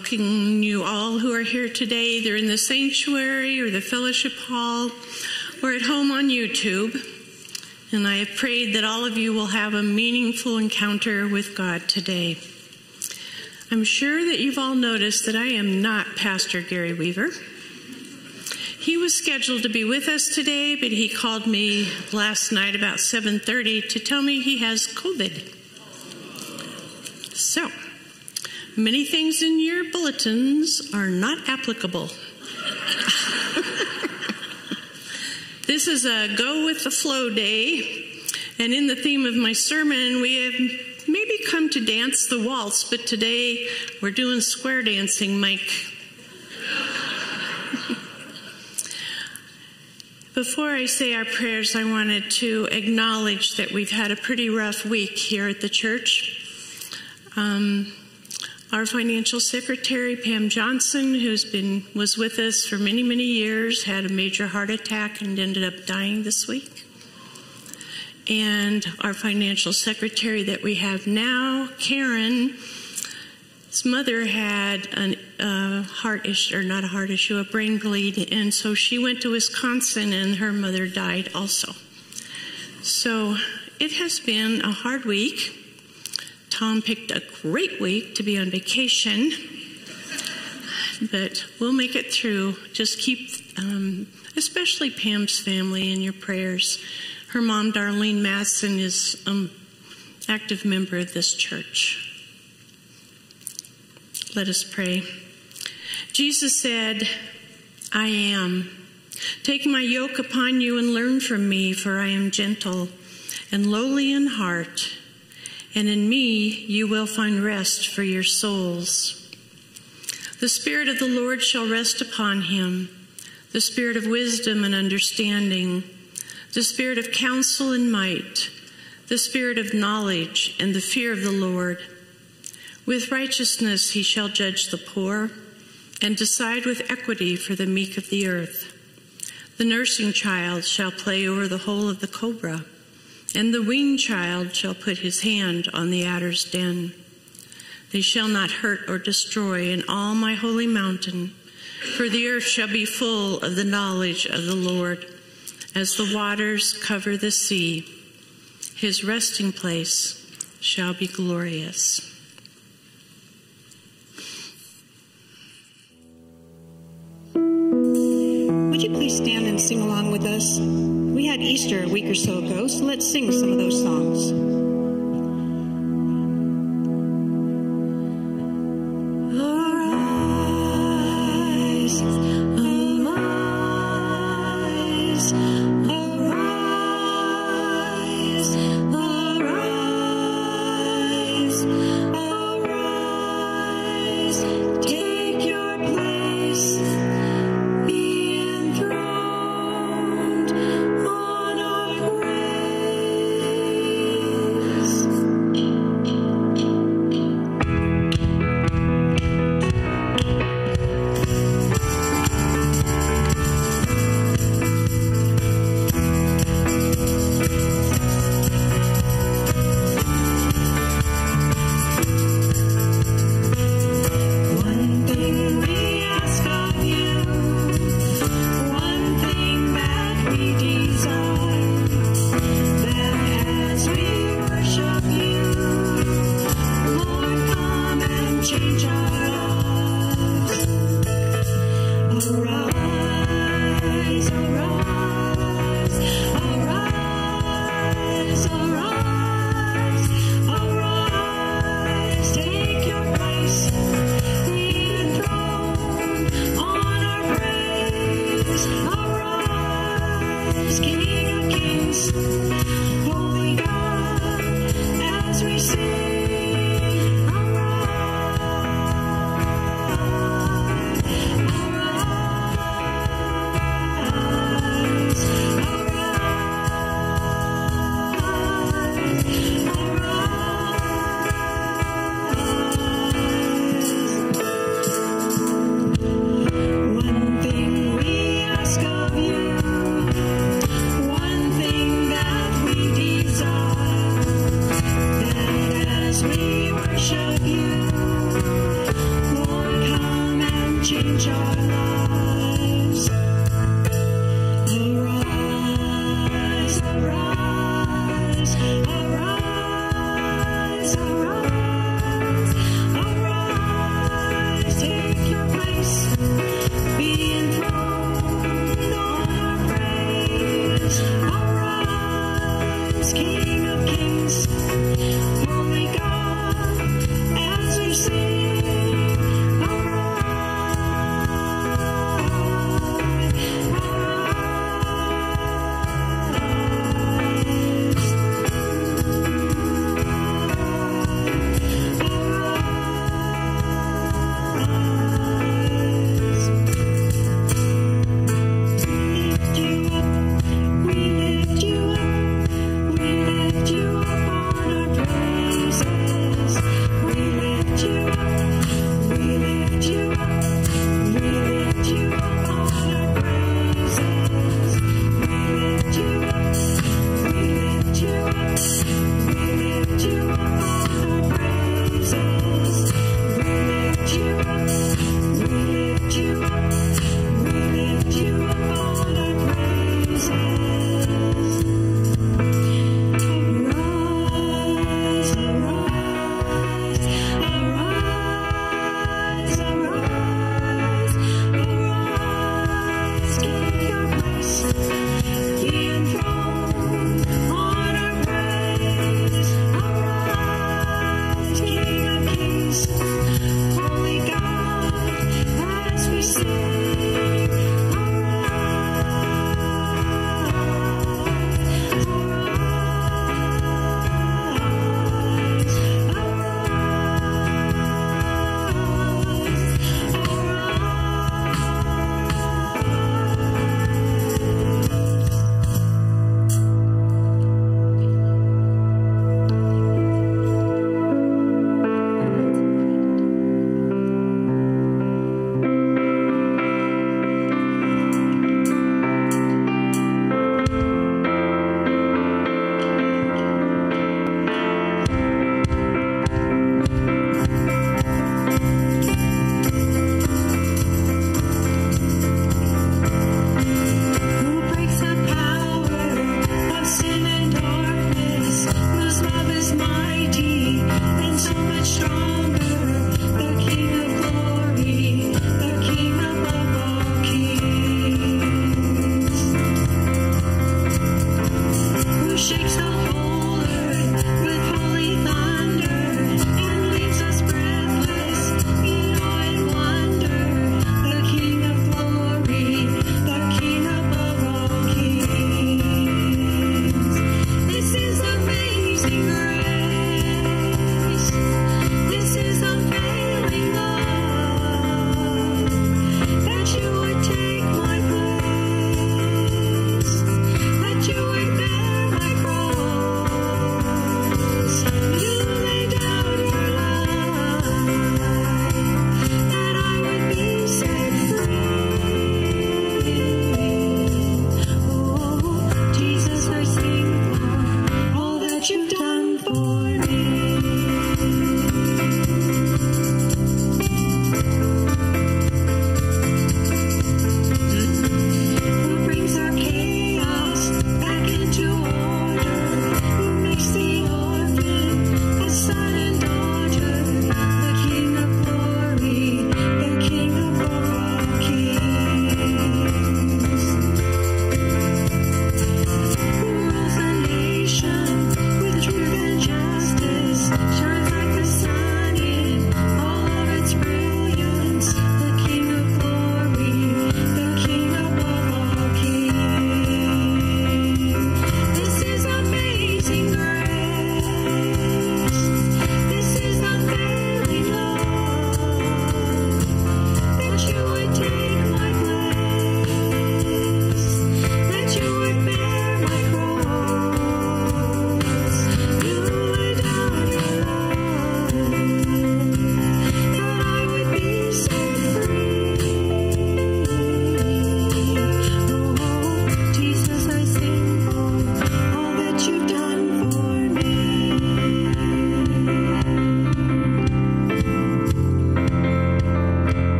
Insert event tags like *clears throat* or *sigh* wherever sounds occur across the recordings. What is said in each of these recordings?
welcoming you all who are here today, either in the sanctuary or the fellowship hall or at home on YouTube. And I have prayed that all of you will have a meaningful encounter with God today. I'm sure that you've all noticed that I am not Pastor Gary Weaver. He was scheduled to be with us today, but he called me last night about 7:30 to tell me he has COVID. So, many things in your bulletins are not applicable. this is a go with the flow day, and in the theme of my sermon, we have maybe come to dance the waltz, but today we're doing square dancing, Mike. Before I say our prayers, I wanted to acknowledge that we've had a pretty rough week here at the church. Um, our financial secretary, Pam Johnson, who's been was with us for many, many years, had a major heart attack and ended up dying this week. And our financial secretary that we have now, Karen, his mother had a uh, heart issue, or not a heart issue, a brain bleed, and so she went to Wisconsin, and her mother died also. So it has been a hard week. Tom picked a great week to be on vacation, but we'll make it through. Just keep, um, especially Pam's family, in your prayers. Her mom, Darlene Masson, is an active member of this church. Let us pray. Jesus said, I am. Take my yoke upon you and learn from me, for I am gentle and lowly in heart and in me you will find rest for your souls. The Spirit of the Lord shall rest upon him, the Spirit of wisdom and understanding, the Spirit of counsel and might, the Spirit of knowledge and the fear of the Lord. With righteousness he shall judge the poor and decide with equity for the meek of the earth. The nursing child shall play over the hole of the cobra and the weaned child shall put his hand on the adder's den. They shall not hurt or destroy in all my holy mountain, for the earth shall be full of the knowledge of the Lord, as the waters cover the sea. His resting place shall be glorious. Would you please stand and sing along with us? We had Easter a week or so ago, so let's sing some of those songs.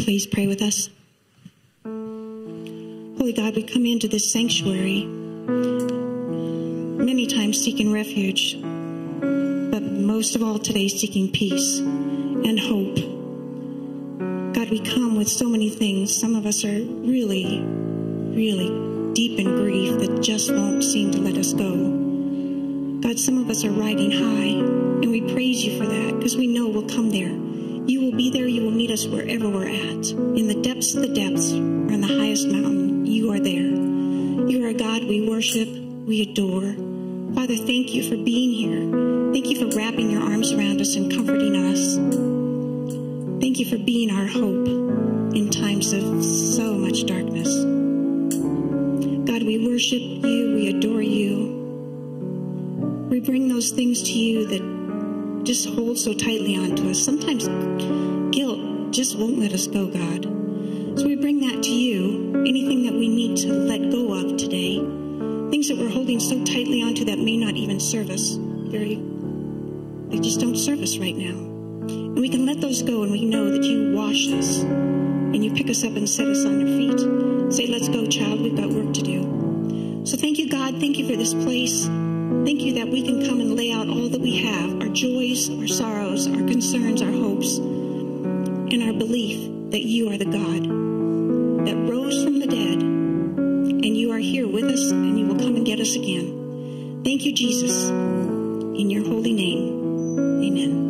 Please pray with us? Holy God, we come into this sanctuary many times seeking refuge, but most of all today seeking peace and hope. God, we come with so many things. Some of us are really, really deep in grief that just won't seem to let us go. God, some of us are riding high, and we praise you for that because we know we'll come there. You will be there. You will meet us wherever we're at. In the depths of the depths or on the highest mountain, you are there. You are a God we worship, we adore. Father, thank you for being So we bring that to you. Anything that we need to let go of today, things that we're holding so tightly onto that may not even serve us very, they just don't serve us right now. And we can let those go and we know that you wash us and you pick us up and set us on our feet. Say, let's go, child. We've got work to do. So thank you, God. Thank you for this place. Thank you that we can come and lay out all that we have our joys, our sorrows, our concerns, our hopes, and our belief that you are the God that rose from the dead and you are here with us and you will come and get us again. Thank you, Jesus. In your holy name, amen.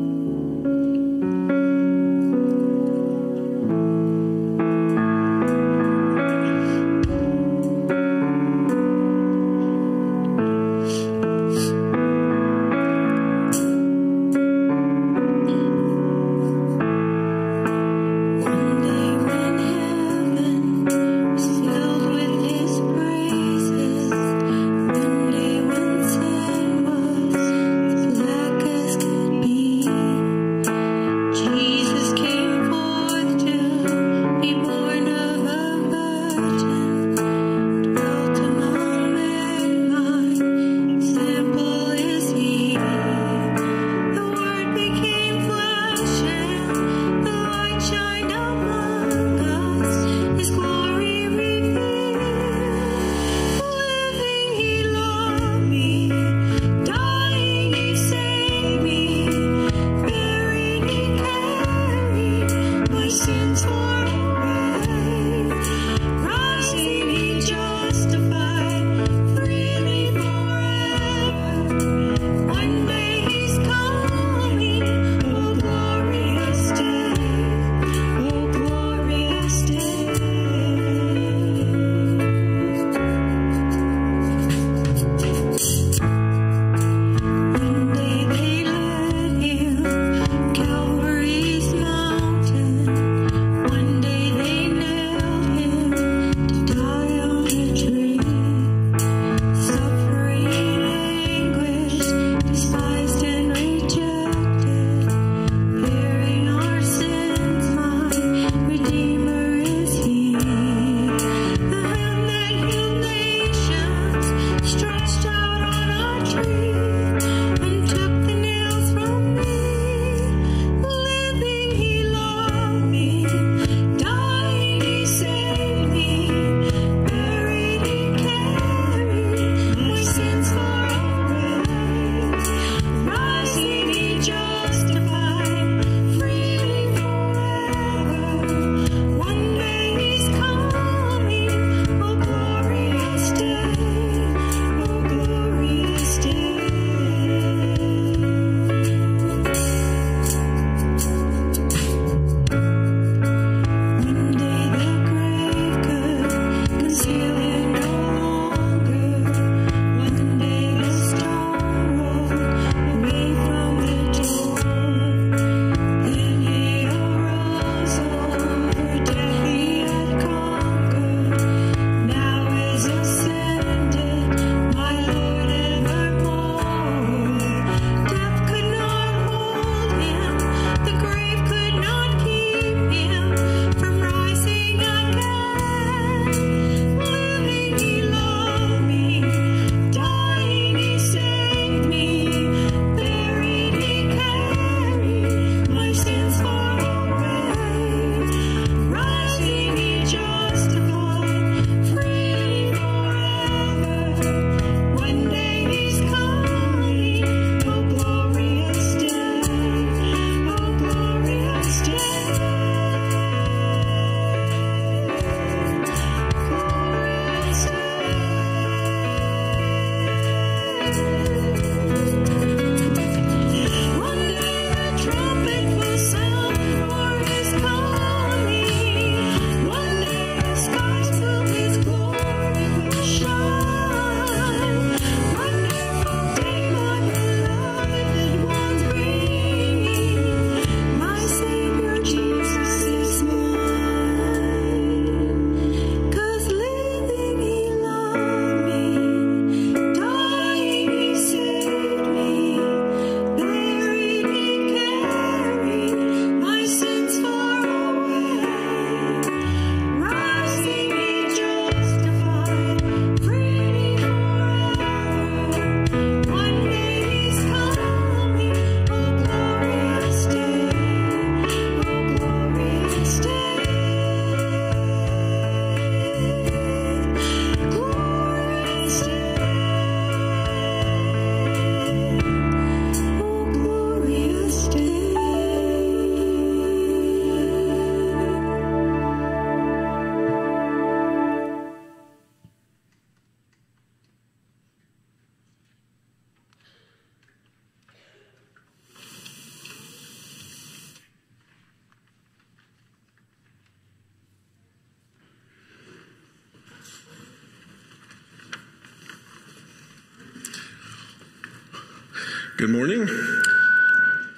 Good morning.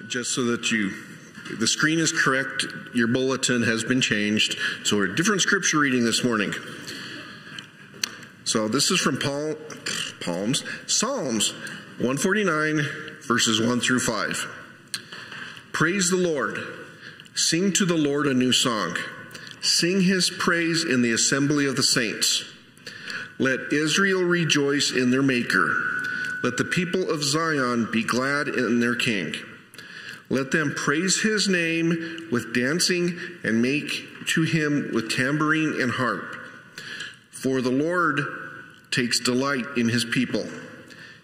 Just so that you, the screen is correct, your bulletin has been changed. So we're a different scripture reading this morning. So this is from Paul, Palms, Psalms 149, verses 1 through 5. Praise the Lord. Sing to the Lord a new song. Sing his praise in the assembly of the saints. Let Israel rejoice in their Maker. Let the people of Zion be glad in their King. Let them praise his name with dancing and make to him with tambourine and harp. For the Lord takes delight in his people.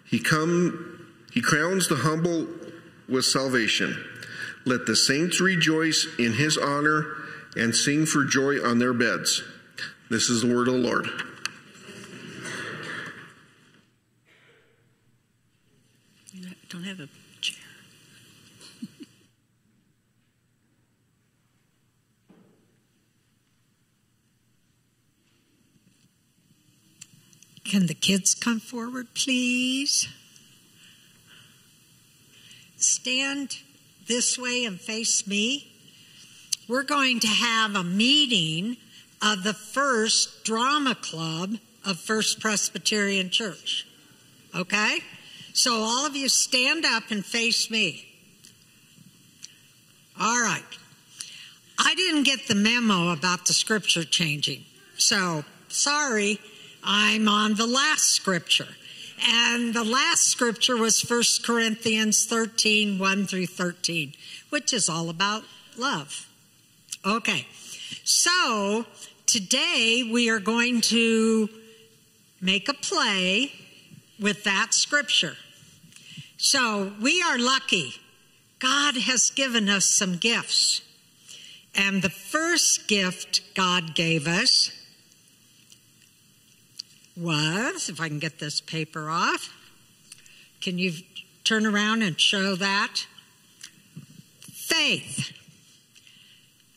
He come he crowns the humble with salvation. Let the saints rejoice in his honor and sing for joy on their beds. This is the word of the Lord. Don't have a chair. Can the kids come forward, please? Stand this way and face me. We're going to have a meeting of the first drama club of First Presbyterian Church. Okay? So all of you stand up and face me. All right. I didn't get the memo about the scripture changing. So sorry, I'm on the last scripture. And the last scripture was 1 Corinthians 13, 1 through 13, which is all about love. Okay, so today we are going to make a play with that scripture. So we are lucky. God has given us some gifts. And the first gift God gave us was, if I can get this paper off, can you turn around and show that? Faith.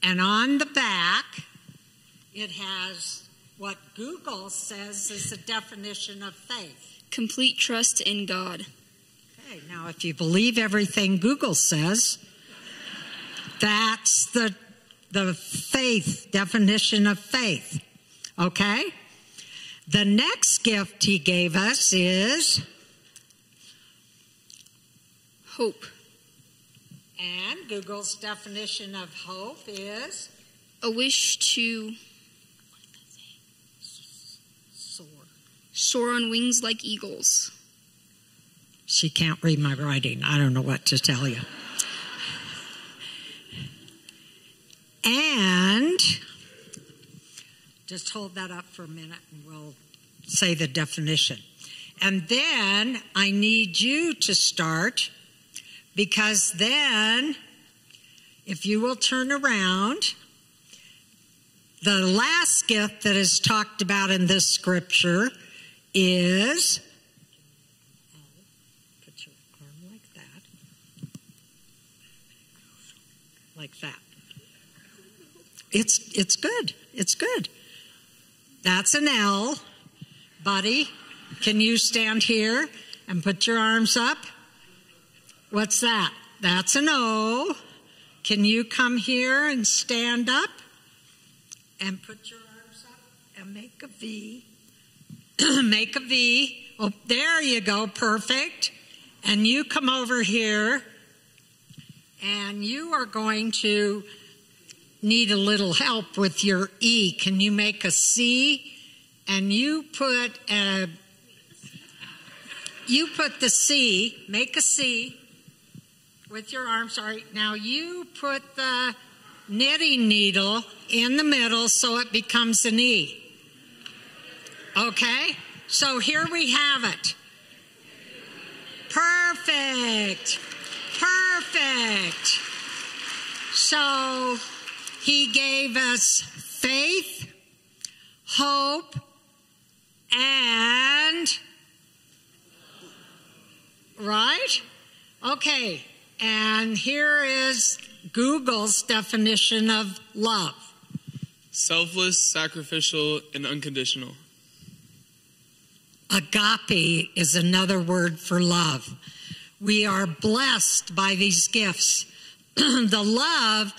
And on the back, it has what Google says is the definition of faith complete trust in God. Okay, now if you believe everything Google says, that's the, the faith definition of faith. Okay? The next gift he gave us is hope. And Google's definition of hope is a wish to soar. Soar on wings like eagles. She can't read my writing. I don't know what to tell you. And just hold that up for a minute and we'll say the definition. And then I need you to start because then, if you will turn around, the last gift that is talked about in this scripture is like that. It's, it's good. It's good. That's an L. Buddy, can you stand here and put your arms up? What's that? That's an O. Can you come here and stand up and put your arms up and make a V? *clears throat* make a V. Oh, there you go. Perfect. And you come over here and you are going to need a little help with your E. Can you make a C? And you put a, you put the C, make a C with your arm. Sorry. Now you put the knitting needle in the middle so it becomes an E. Okay? So here we have it. Perfect. Perfect. So he gave us faith, hope, and right? Okay. And here is Google's definition of love. Selfless, sacrificial, and unconditional. Agape is another word for love. We are blessed by these gifts. *clears throat* the love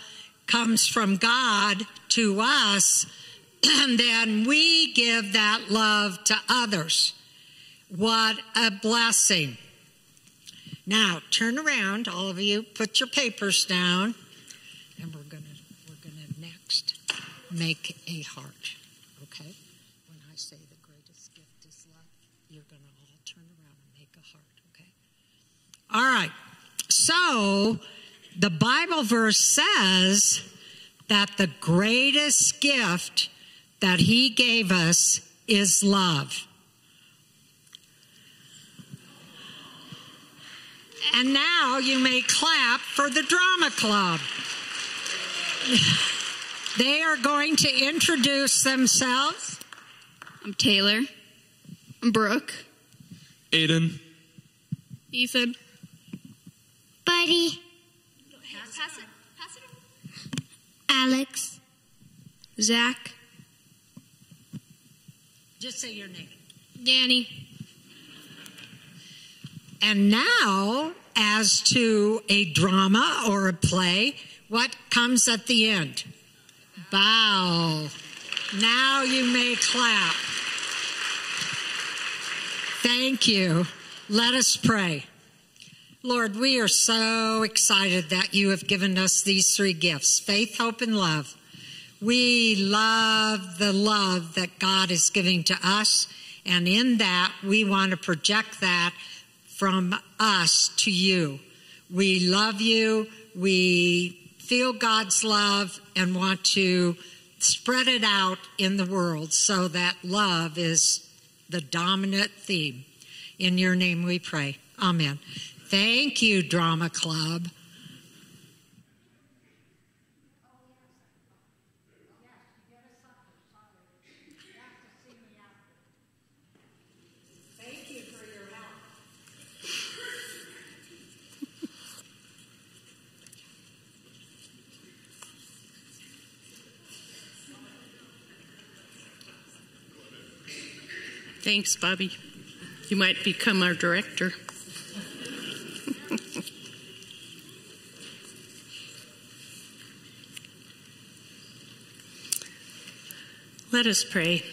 comes from God to us, and *clears throat* then we give that love to others. What a blessing. Now, turn around, all of you, put your papers down, and we're going to we're going to next make a heart. Okay? When I say the greatest gift is love, you're going to all turn around and make a heart, okay? All right. So, the Bible verse says that the greatest gift that he gave us is love. And now you may clap for the drama club. they are going to introduce themselves. I'm Taylor. I'm Brooke. Aiden. Ethan. Buddy, Pass it. Pass it. Alex, Zach. Just say your name. Danny. And now, as to a drama or a play, what comes at the end? Bow. Now you may clap. Thank you. Let us pray. Lord, we are so excited that you have given us these three gifts faith, hope, and love. We love the love that God is giving to us, and in that, we want to project that from us to you. We love you, we feel God's love, and want to spread it out in the world so that love is the dominant theme. In your name we pray. Amen. Thank you, Drama Club. Thanks, Bobby. You might become our director. Let us pray.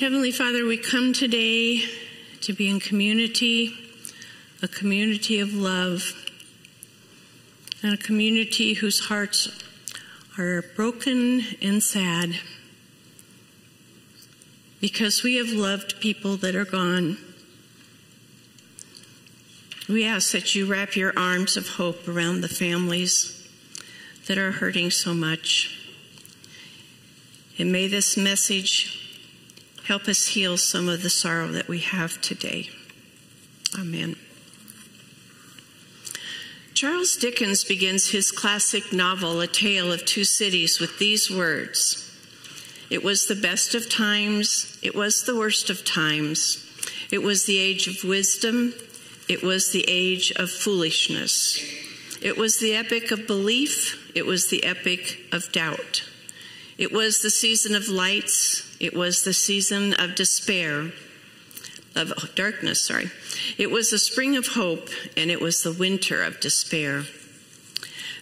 Heavenly Father, we come today to be in community, a community of love, and a community whose hearts are broken and sad because we have loved people that are gone. We ask that you wrap your arms of hope around the families that are hurting so much. And may this message help us heal some of the sorrow that we have today. Amen. Charles Dickens begins his classic novel, A Tale of Two Cities, with these words It was the best of times, it was the worst of times. It was the age of wisdom, it was the age of foolishness. It was the epic of belief, it was the epic of doubt. It was the season of lights, it was the season of despair, of darkness, sorry. It was the spring of hope, and it was the winter of despair.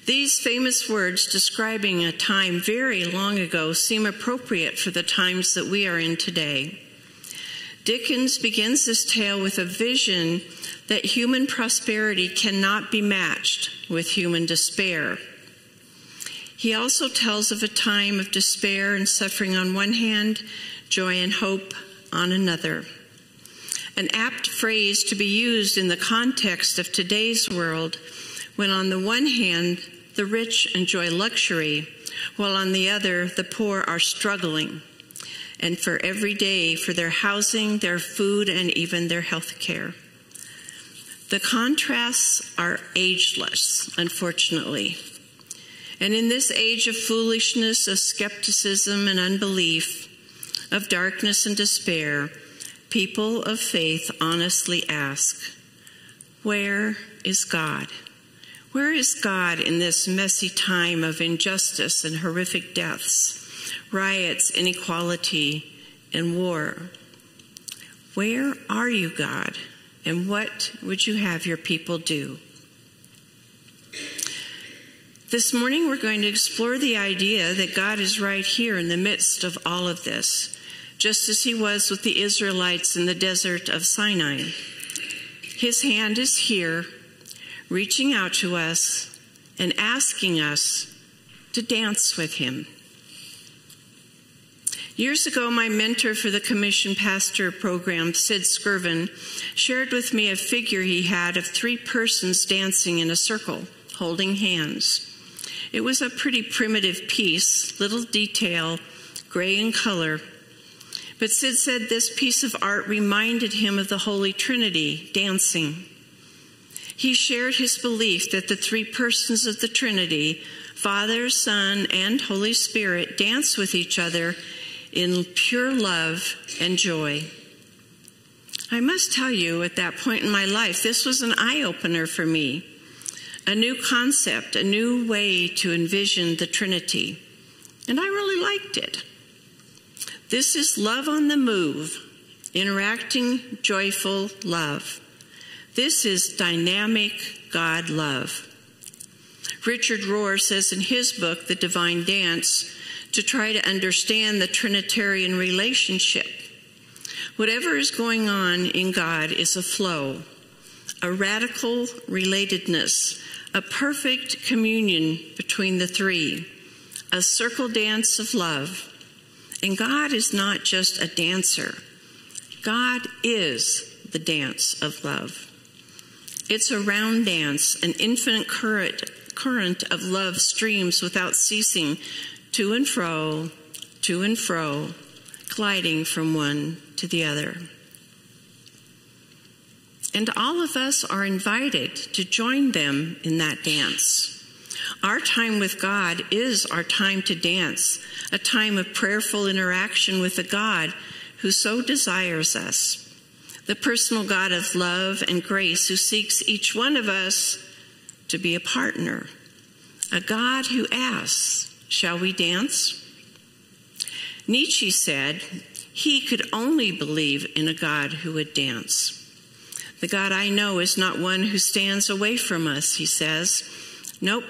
These famous words describing a time very long ago seem appropriate for the times that we are in today. Dickens begins this tale with a vision that human prosperity cannot be matched with human despair. He also tells of a time of despair and suffering on one hand, joy and hope on another. An apt phrase to be used in the context of today's world when, on the one hand, the rich enjoy luxury, while on the other, the poor are struggling, and for every day for their housing, their food, and even their health care. The contrasts are ageless, unfortunately. And in this age of foolishness, of skepticism and unbelief, of darkness and despair, people of faith honestly ask, Where is God? Where is God in this messy time of injustice and horrific deaths, riots, inequality, and war? Where are you, God? And what would you have your people do? This morning, we're going to explore the idea that God is right here in the midst of all of this, just as he was with the Israelites in the desert of Sinai. His hand is here, reaching out to us and asking us to dance with him. Years ago, my mentor for the Commission Pastor program, Sid Skirvin, shared with me a figure he had of three persons dancing in a circle, holding hands. It was a pretty primitive piece, little detail, gray in color. But Sid said this piece of art reminded him of the Holy Trinity dancing. He shared his belief that the three persons of the Trinity, Father, Son, and Holy Spirit, dance with each other in pure love and joy. I must tell you, at that point in my life, this was an eye opener for me. A new concept, a new way to envision the Trinity. And I really liked it. This is love on the move, interacting, joyful love. This is dynamic God love. Richard Rohr says in his book, The Divine Dance, to try to understand the Trinitarian relationship. Whatever is going on in God is a flow, a radical relatedness, a perfect communion between the three, a circle dance of love. And God is not just a dancer, God is the dance of love. It's a round dance, an infinite current, current of love streams without ceasing to and fro, to and fro, gliding from one to the other. And all of us are invited to join them in that dance. Our time with God is our time to dance, a time of prayerful interaction with the God who so desires us, the personal God of love and grace who seeks each one of us to be a partner, a God who asks, Shall we dance? Nietzsche said he could only believe in a God who would dance. The God I know is not one who stands away from us, he says. Nope,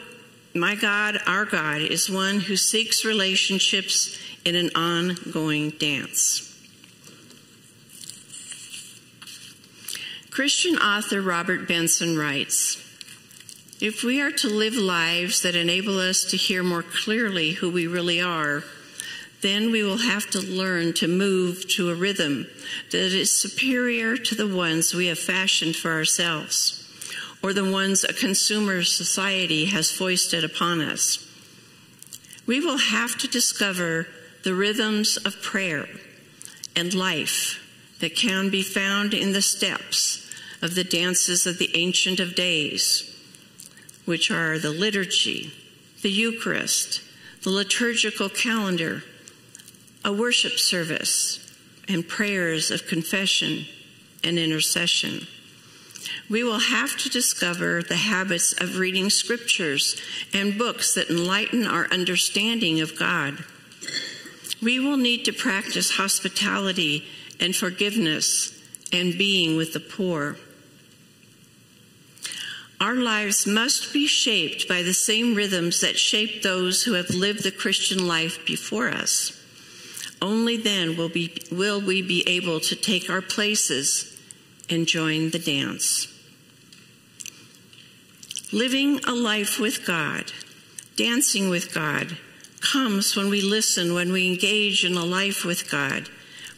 my God, our God, is one who seeks relationships in an ongoing dance. Christian author Robert Benson writes If we are to live lives that enable us to hear more clearly who we really are, then we will have to learn to move to a rhythm that is superior to the ones we have fashioned for ourselves or the ones a consumer society has foisted upon us. We will have to discover the rhythms of prayer and life that can be found in the steps of the dances of the Ancient of Days, which are the liturgy, the Eucharist, the liturgical calendar, a worship service, and prayers of confession and intercession. We will have to discover the habits of reading scriptures and books that enlighten our understanding of God. We will need to practice hospitality and forgiveness and being with the poor. Our lives must be shaped by the same rhythms that shape those who have lived the Christian life before us. Only then will, be, will we be able to take our places and join the dance. Living a life with God, dancing with God, comes when we listen, when we engage in a life with God,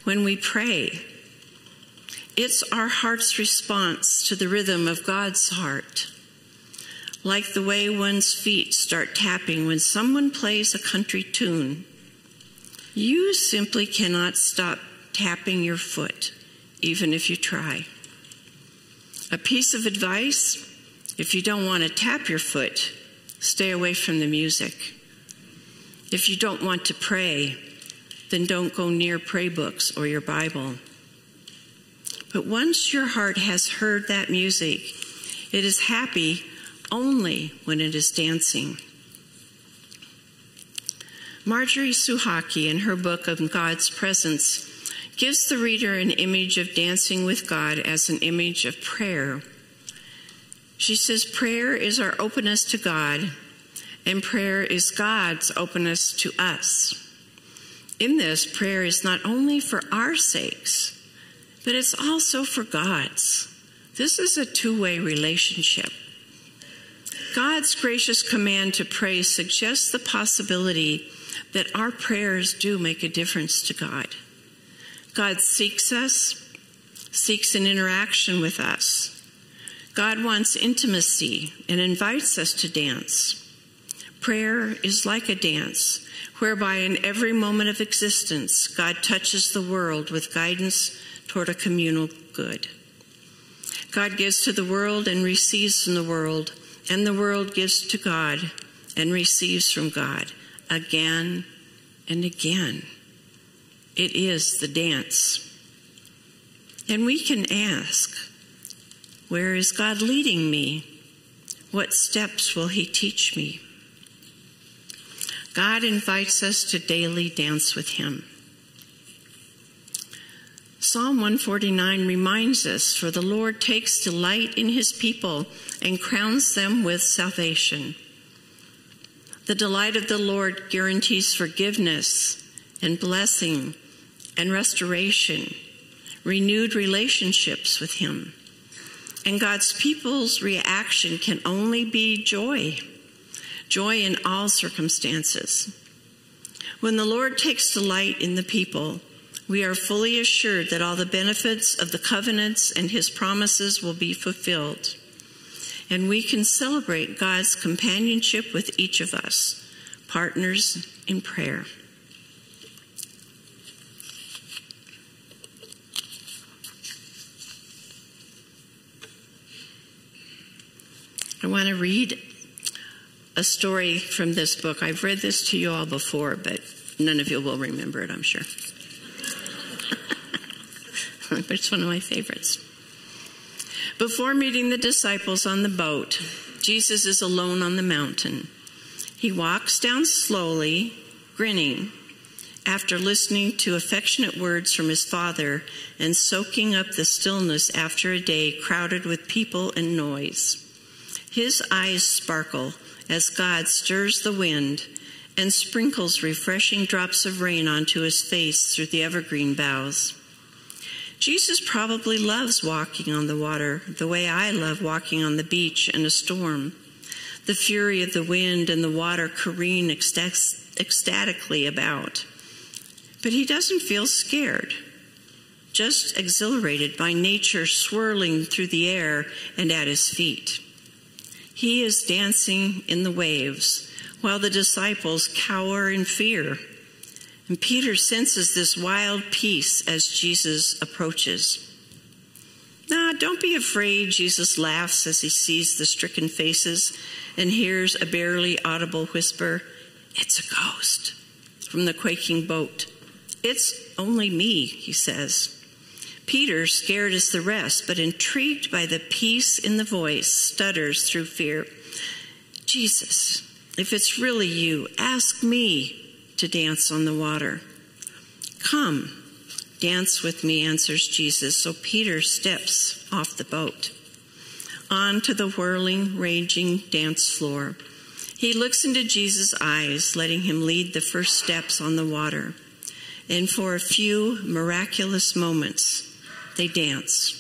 when we pray. It's our heart's response to the rhythm of God's heart. Like the way one's feet start tapping when someone plays a country tune you simply cannot stop tapping your foot, even if you try. A piece of advice if you don't want to tap your foot, stay away from the music. If you don't want to pray, then don't go near prayer books or your Bible. But once your heart has heard that music, it is happy only when it is dancing. Marjorie Suchocki, in her book of God's Presence, gives the reader an image of dancing with God as an image of prayer. She says, Prayer is our openness to God, and prayer is God's openness to us. In this, prayer is not only for our sakes, but it's also for God's. This is a two way relationship. God's gracious command to pray suggests the possibility that our prayers do make a difference to God. God seeks us, seeks an interaction with us. God wants intimacy and invites us to dance. Prayer is like a dance, whereby in every moment of existence, God touches the world with guidance toward a communal good. God gives to the world and receives from the world, and the world gives to God and receives from God again and again. It is the dance. And we can ask, where is God leading me? What steps will He teach me? God invites us to daily dance with Him. Psalm 149 reminds us For the Lord takes delight in His people and crowns them with salvation. The delight of the Lord guarantees forgiveness and blessing and restoration, renewed relationships with Him. And God's people's reaction can only be joy, joy in all circumstances. When the Lord takes delight in the people, we are fully assured that all the benefits of the covenants and His promises will be fulfilled. And we can celebrate God's companionship with each of us, partners in prayer. I want to read a story from this book. I've read this to you all before, but none of you will remember it, I'm sure. but *laughs* it's one of my favorites. Before meeting the disciples on the boat, Jesus is alone on the mountain. He walks down slowly, grinning, after listening to affectionate words from his Father and soaking up the stillness after a day crowded with people and noise. His eyes sparkle as God stirs the wind and sprinkles refreshing drops of rain onto his face through the evergreen boughs. Jesus probably loves walking on the water the way I love walking on the beach in a storm. The fury of the wind and the water careen ecstatically about. But he doesn't feel scared, just exhilarated by nature swirling through the air and at his feet. He is dancing in the waves while the disciples cower in fear. And Peter senses this wild peace as Jesus approaches. Nah, don't be afraid, Jesus laughs as he sees the stricken faces and hears a barely audible whisper, It's a ghost, from the quaking boat. It's only me, he says. Peter, scared as the rest, but intrigued by the peace in the voice, stutters through fear. Jesus, if it's really you, ask me to dance on the water. Come, dance with me, answers Jesus. So Peter steps off the boat onto the whirling, raging dance floor. He looks into Jesus' eyes, letting him lead the first steps on the water. And for a few miraculous moments, they dance.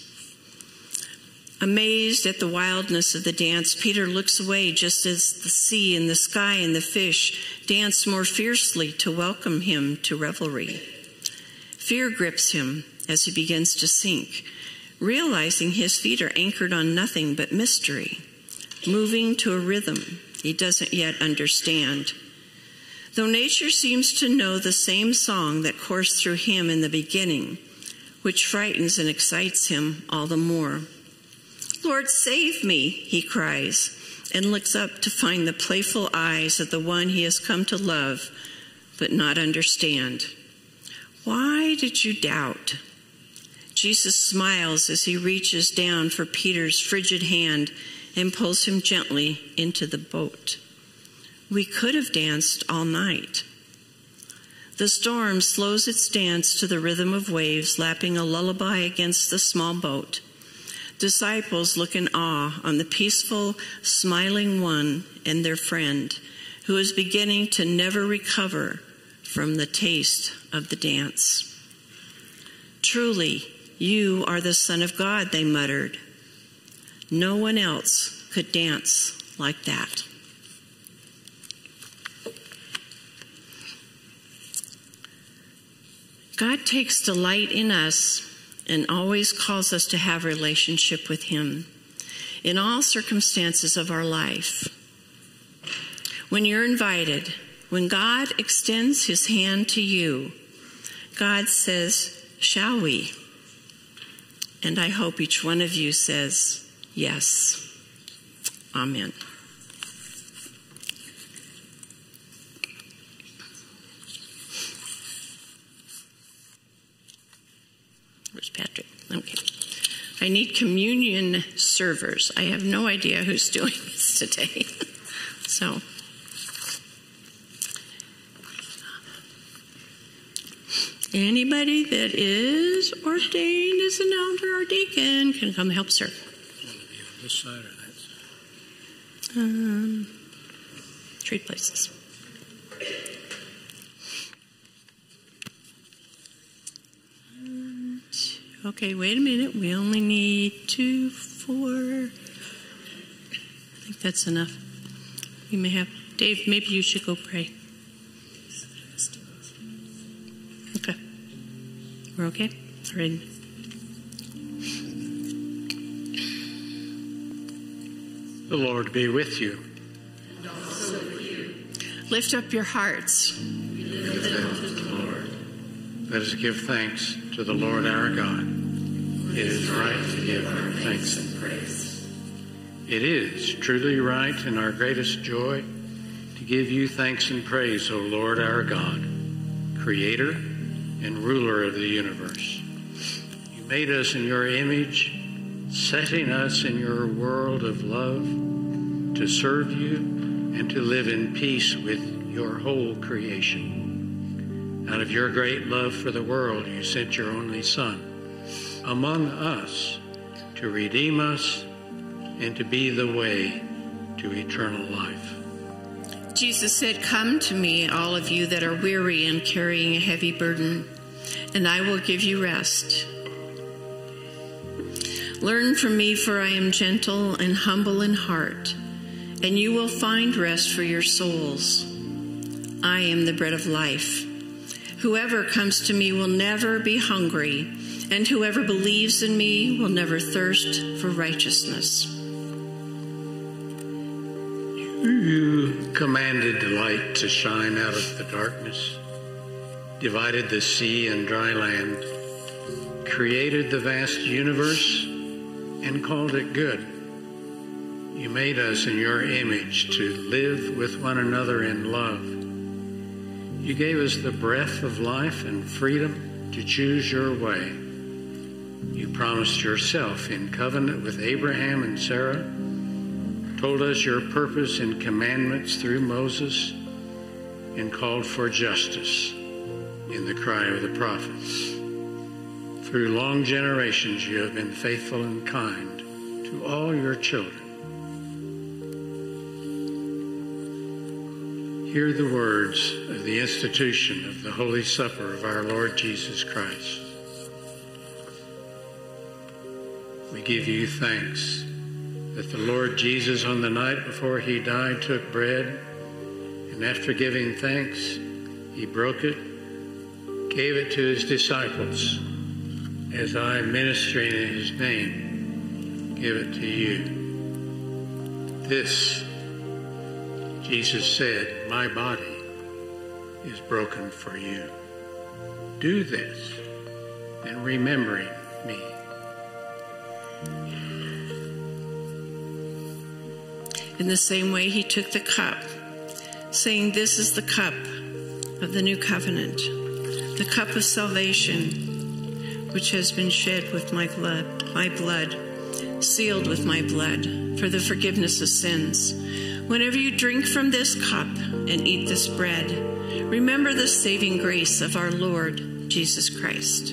Amazed at the wildness of the dance, Peter looks away just as the sea and the sky and the fish dance more fiercely to welcome him to revelry. Fear grips him as he begins to sink, realizing his feet are anchored on nothing but mystery, moving to a rhythm he doesn't yet understand. Though nature seems to know the same song that coursed through him in the beginning, which frightens and excites him all the more. Lord, save me, he cries, and looks up to find the playful eyes of the one he has come to love but not understand. Why did you doubt? Jesus smiles as he reaches down for Peter's frigid hand and pulls him gently into the boat. We could have danced all night. The storm slows its dance to the rhythm of waves, lapping a lullaby against the small boat. Disciples look in awe on the peaceful, smiling one and their friend, who is beginning to never recover from the taste of the dance. Truly, you are the Son of God, they muttered. No one else could dance like that. God takes delight in us and always calls us to have relationship with him in all circumstances of our life. When you're invited, when God extends his hand to you, God says, Shall we? And I hope each one of you says, Yes. Amen. Okay. I need communion servers. I have no idea who's *laughs* doing this today. *laughs* so. Anybody that is ordained as an elder or deacon can come help serve. This side or that side? Um, trade places. Okay, wait a minute. We only need two, four. I think that's enough. We may have, Dave, maybe you should go pray. Okay. We're okay? All right. The Lord be with you. Lift up your hearts. Let us give thanks to the Lord our God. It is right to give our thanks and praise. It is truly right and our greatest joy to give you thanks and praise, O Lord our God, Creator and ruler of the universe. You made us in your image, setting us in your world of love to serve you and to live in peace with your whole creation. Out of your great love for the world, you sent your only Son among us to redeem us and to be the way to eternal life. Jesus said, Come to me, all of you that are weary and carrying a heavy burden, and I will give you rest. Learn from me, for I am gentle and humble in heart, and you will find rest for your souls. I am the bread of life. Whoever comes to me will never be hungry, and whoever believes in me will never thirst for righteousness. You commanded the light to shine out of the darkness, divided the sea and dry land, created the vast universe, and called it good. You made us in your image to live with one another in love. You gave us the breath of life and freedom to choose your way. You promised yourself in covenant with Abraham and Sarah, told us your purpose and commandments through Moses, and called for justice in the cry of the prophets. Through long generations, you have been faithful and kind to all your children. Hear the words of the institution of the Holy Supper of our Lord Jesus Christ. We give you thanks that the Lord Jesus, on the night before he died, took bread, and after giving thanks, he broke it, gave it to his disciples, as I, ministering in his name, give it to you. This Jesus said, My body is broken for you. Do this in remembering me. In the same way, he took the cup, saying, This is the cup of the new covenant, the cup of salvation, which has been shed with my blood, my blood, sealed with my blood, for the forgiveness of sins. Whenever you drink from this cup and eat this bread, remember the saving grace of our Lord Jesus Christ.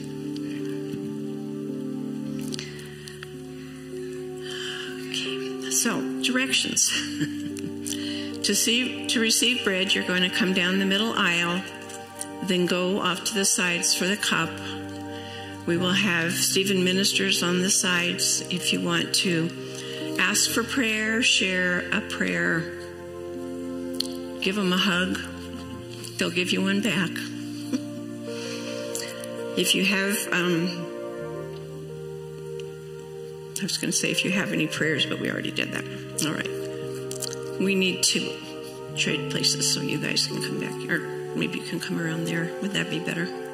Okay, so directions. *laughs* to see to receive bread, you're going to come down the middle aisle, then go off to the sides for the cup. We will have Stephen ministers on the sides if you want to ask for prayer, share a prayer, give them a hug. They'll give you one back. *laughs* if you have, um, I was going to say if you have any prayers, but we already did that. All right. We need to trade places so you guys can come back, or maybe you can come around there. Would that be better?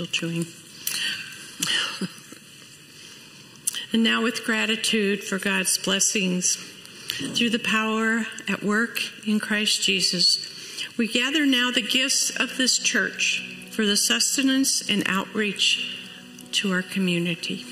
still chewing. *laughs* and now, with gratitude for God's blessings through the power at work in Christ Jesus, we gather now the gifts of this church for the sustenance and outreach to our community.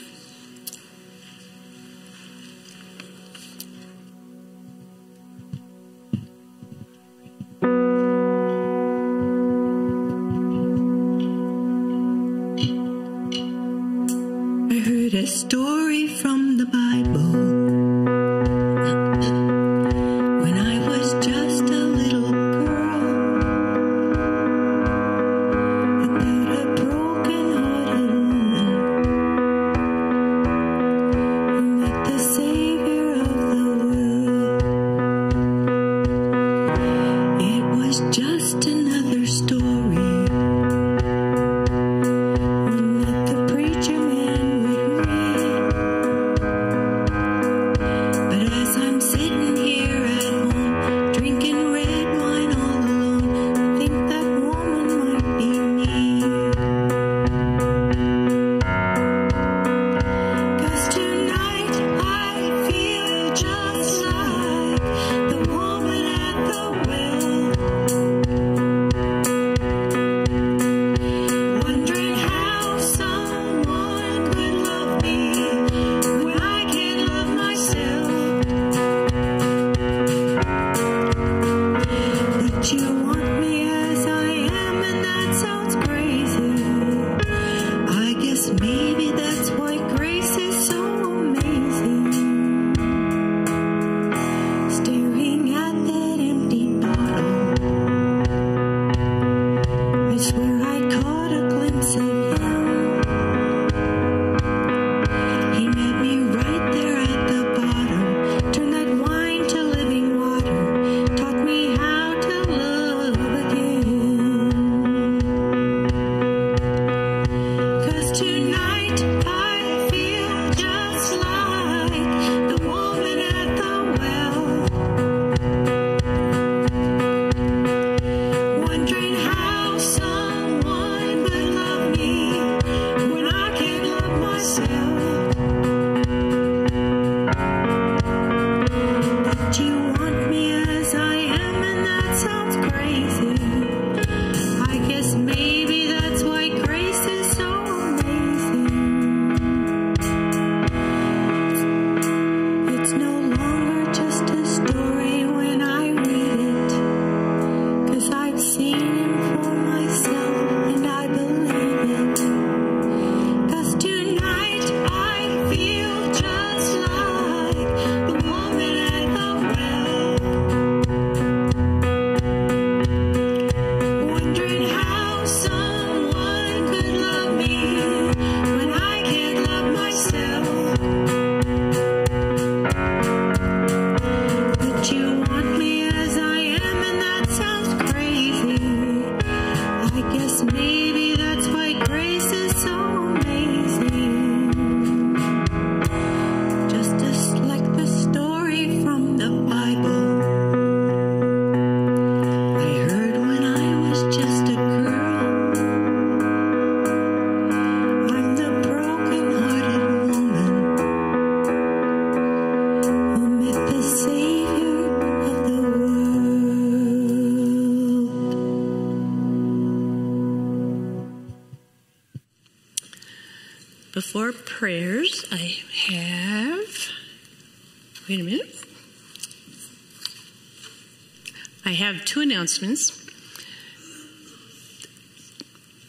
have two announcements.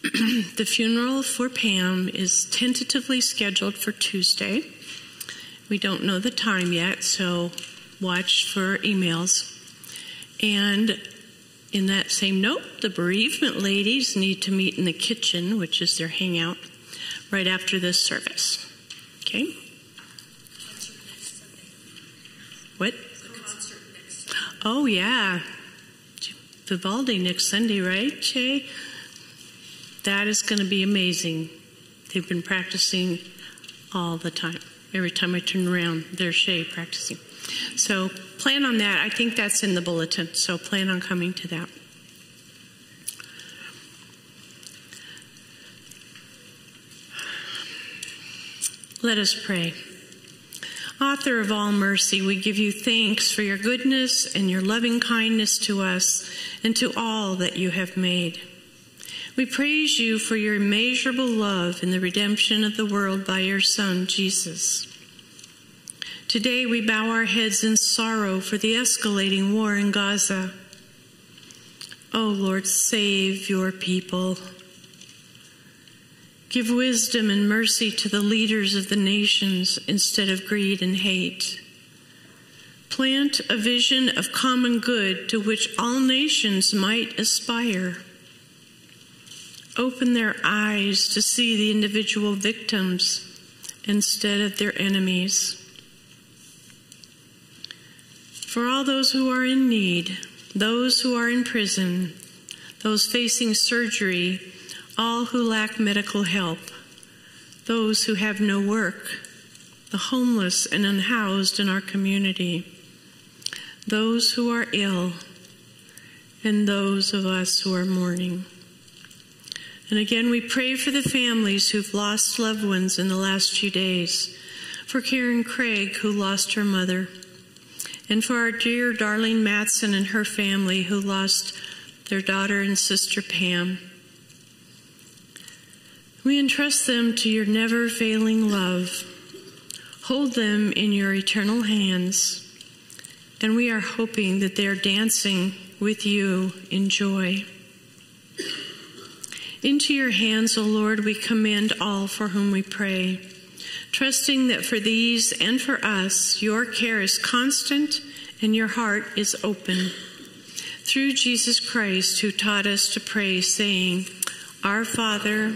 *clears throat* the funeral for Pam is tentatively scheduled for Tuesday. We don't know the time yet, so watch for emails. And in that same note, the bereavement ladies need to meet in the kitchen, which is their hangout, right after this service. Okay? What? Oh, yeah. Vivaldi next Sunday, right, Jay? That is going to be amazing. They've been practicing all the time. Every time I turn around, there's Shay practicing. So plan on that. I think that's in the bulletin, so plan on coming to that. Let us pray. Author of all mercy, we give you thanks for your goodness and your loving kindness to us and to all that you have made. We praise you for your immeasurable love in the redemption of the world by your Son, Jesus. Today we bow our heads in sorrow for the escalating war in Gaza. O oh Lord, save your people. Give wisdom and mercy to the leaders of the nations instead of greed and hate. Plant a vision of common good to which all nations might aspire. Open their eyes to see the individual victims instead of their enemies. For all those who are in need, those who are in prison, those facing surgery, all who lack medical help, those who have no work, the homeless and unhoused in our community, those who are ill, and those of us who are mourning. And again, we pray for the families who've lost loved ones in the last few days, for Karen Craig, who lost her mother, and for our dear Darlene Matson and her family who lost their daughter and sister Pam. We entrust them to your never failing love. Hold them in your eternal hands, and we are hoping that they are dancing with you in joy. Into your hands, O Lord, we commend all for whom we pray trusting that for these and for us, your care is constant and your heart is open. Through Jesus Christ, who taught us to pray, saying, Our Father,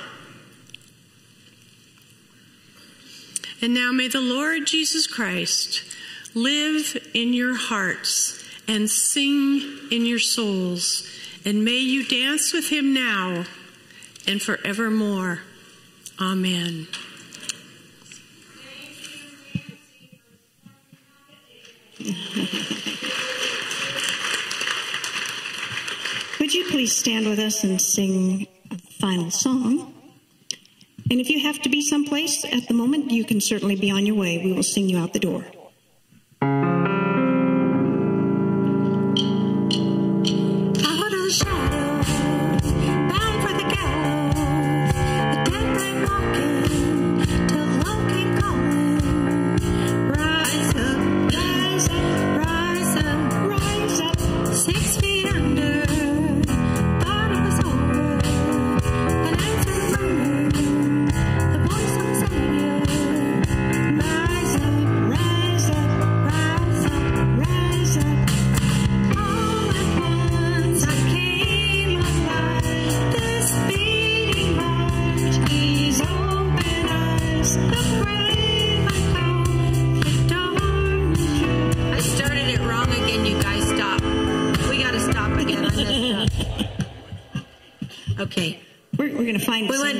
And now may the Lord Jesus Christ live in your hearts and sing in your souls, and may you dance with him now and forevermore. Amen. Would you please stand with us and sing a final song? And if you have to be someplace at the moment, you can certainly be on your way. We will sing you out the door.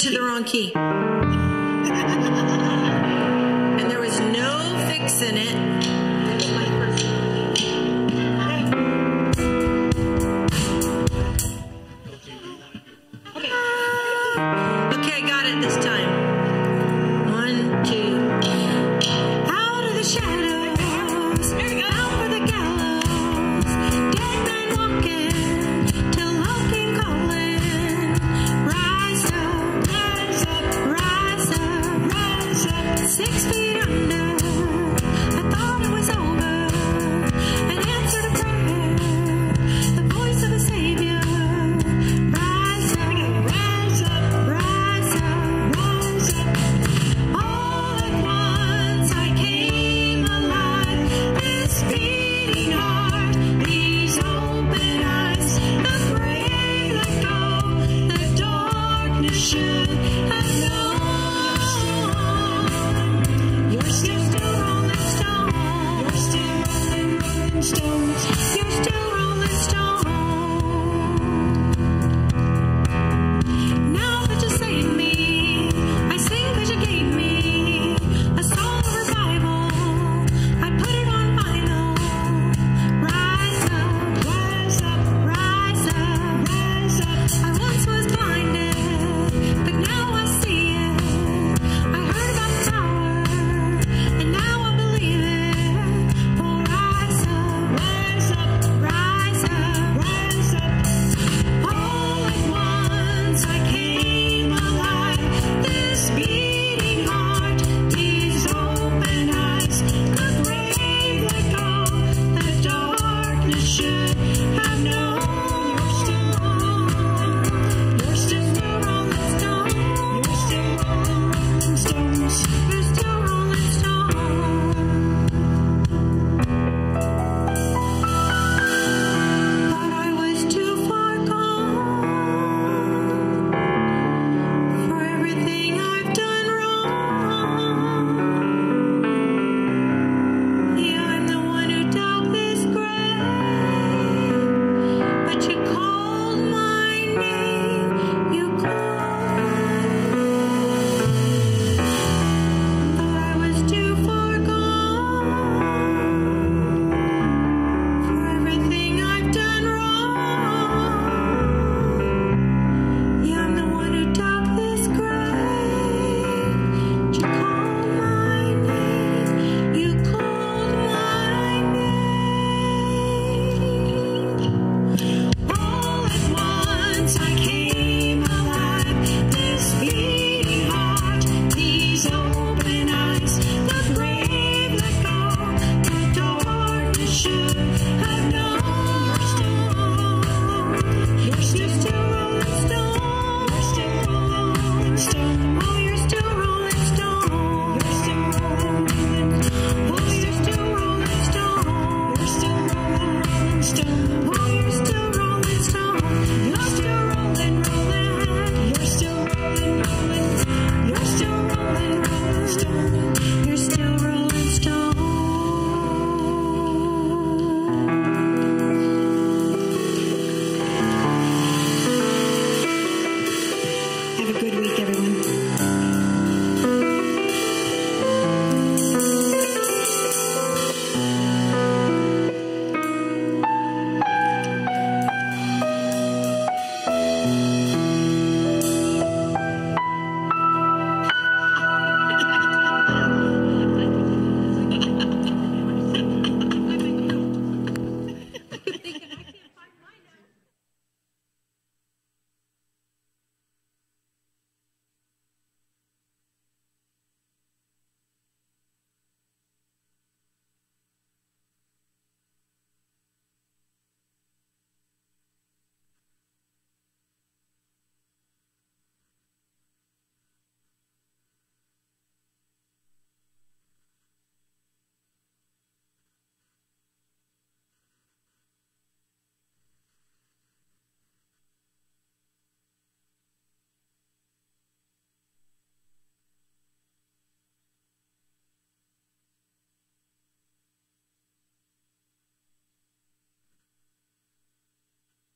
To the wrong key,